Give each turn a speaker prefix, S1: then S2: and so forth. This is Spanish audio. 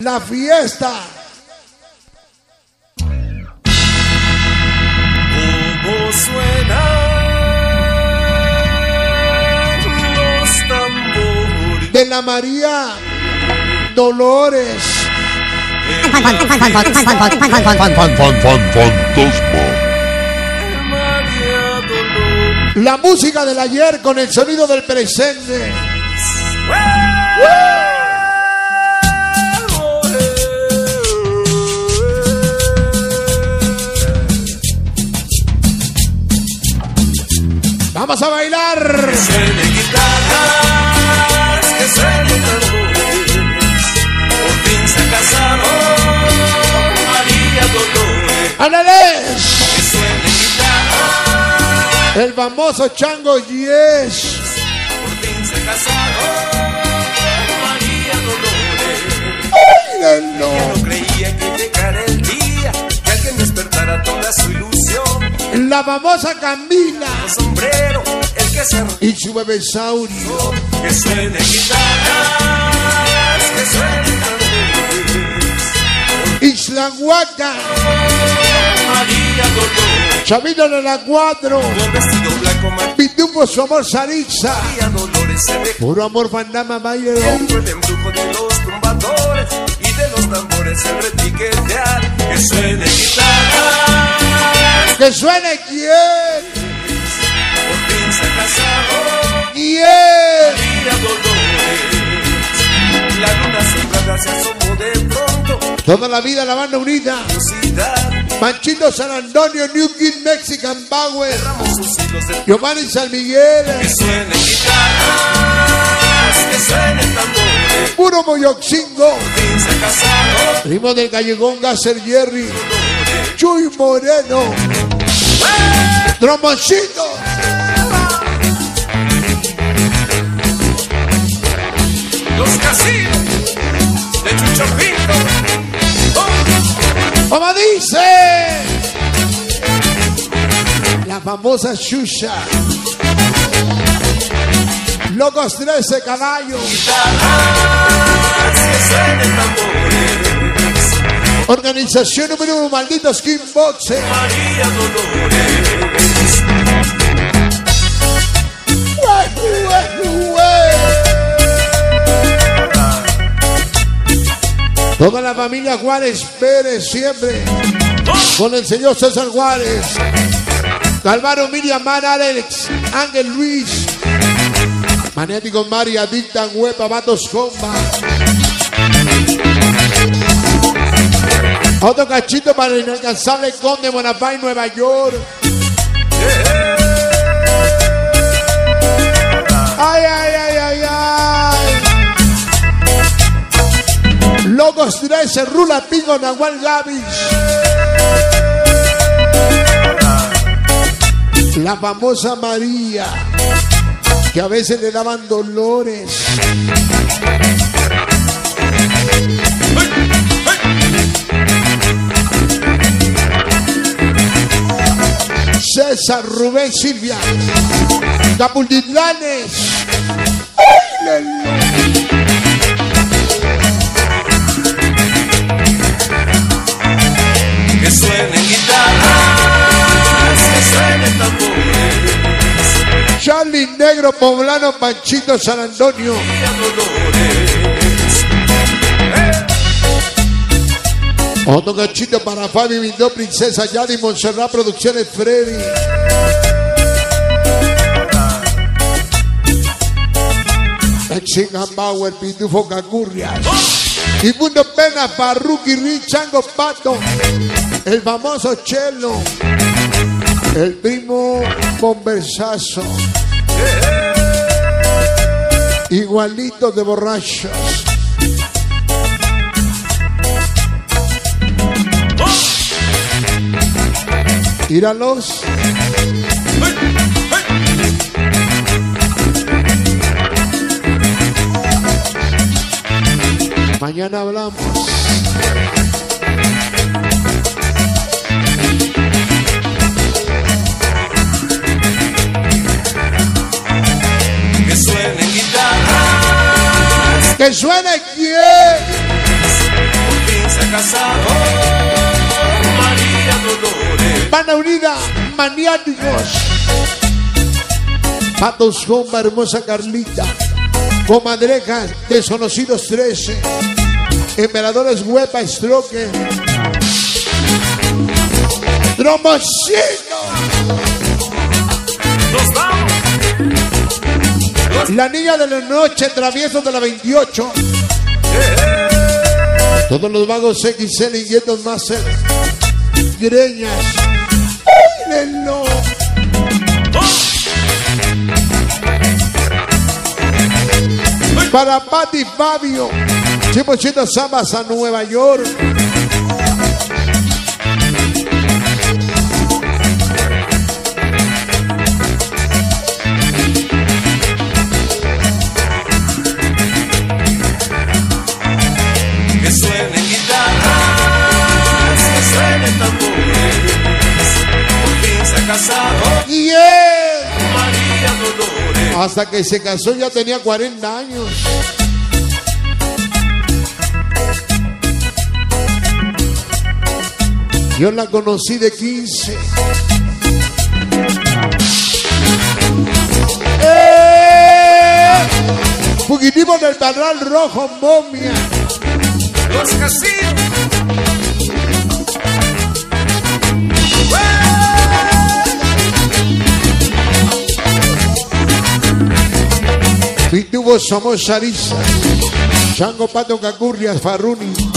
S1: La fiesta.
S2: ¿Cómo suenan los tambores?
S1: De la María Dolores.
S2: María Dolores.
S1: La música del ayer con el sonido del presente. Vamos a bailar.
S2: Que suenen tambores. Por fin se.
S1: Anales.
S2: Que
S1: El famoso chango Yes.
S2: por fin se María Dolores.
S1: Mírenlo.
S2: No creía que llegara el día que despertara.
S1: La famosa Camila.
S2: El sombrero, el que se
S1: Y su bebé Saurio.
S2: que suene guitarras, que suene tambores.
S1: Isla Huaca.
S2: María Dolores,
S1: Chavito de la 4.
S2: con vestido blanco,
S1: Pitufo su amor Saritza.
S2: María Dolores
S1: Puro amor Fandama Baile.
S2: dentro el embrujo de los Que suene
S1: quién.
S2: por Dolores, la luna se asomó de pronto.
S1: Toda la vida la banda unida. Manchito San Antonio, New Kid Mexican Power. Giovanni San
S2: Que
S1: Miguel.
S2: suenen guitarras, que suenen tambores.
S1: Puro Moyoxingo.
S2: Fin se
S1: Primo del Gallegón Gasser Jerry. Chuy Moreno. Dromoncito.
S2: los casinos de Chucho Pinto. Oh,
S1: Como dice. La famosa Shusha. Locos 13 caballos. Organización número uno, malditos Kickboxer.
S2: María Dolores,
S1: Toda la familia Juárez Pérez siempre con el señor César Juárez. Calvaro Miriam Alex Ángel Luis. Maniático María Dictan Huepa Vatos Comba. Otro cachito para el inalcanzable Conde Bonaparte Nueva York. Ay, ay, ay, ay, ay. Logos 13, Rula Pingo, Nahual Gavis. La famosa María, que a veces le daban dolores. César Rubén Silvia, Capultitlanes.
S2: que suenen guitarras, que suenen tambores.
S1: Charlie Negro Poblano Panchito San Antonio. Otro cachito para Fabi Vindó, Princesa Yadi, Montserrat Producciones Freddy. Mexican Power, Pitufo Cacurrias. Y Mundo Pena, Parruki, Richango Pato. El famoso Chelo. El primo Conversazo. Igualito de borrachos. Tíralos. Mañana hablamos.
S2: que suenen guitarras,
S1: Que suene quién. Ana Unida, maniáticos. Patos Comba, hermosa Carlita. Comadrejas, desconocidos 13. Emperadores Huepa, Stroke. Dromocino.
S2: Nos vamos.
S1: La niña de la noche, travieso de la 28. Todos los vagos XL inquietos más. Greñas. Para Pati Fabio. 100% Zambas a Nueva York.
S2: Casado
S1: Y él,
S2: María Dolores.
S1: hasta que se casó, ya tenía 40 años. Yo la conocí de 15. ¡Eh! Fugitivos del Parral Rojo, momia.
S2: Los casinos.
S1: Pitubos somos Sarisa. Chango Pato Cacurrias Farruni.